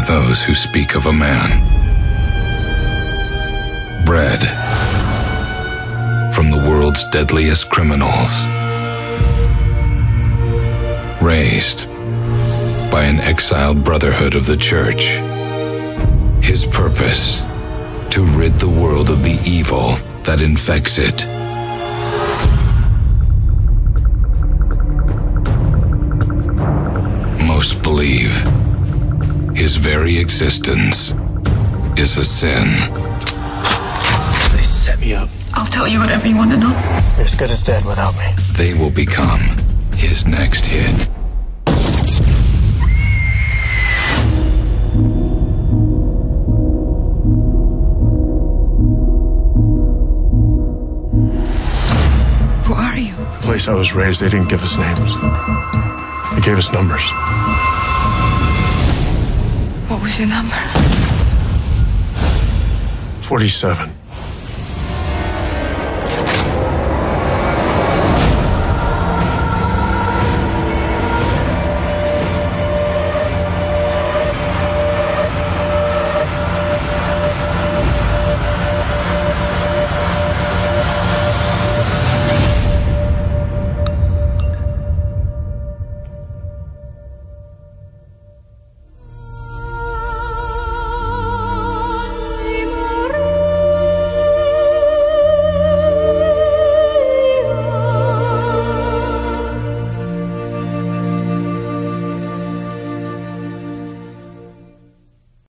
those who speak of a man. Bred from the world's deadliest criminals. Raised by an exiled brotherhood of the church. His purpose to rid the world of the evil that infects it. His very existence is a sin. They set me up. I'll tell you whatever you want to know. You're as good as dead without me. They will become his next hit. Who are you? The place I was raised, they didn't give us names. They gave us numbers. What was your number? 47.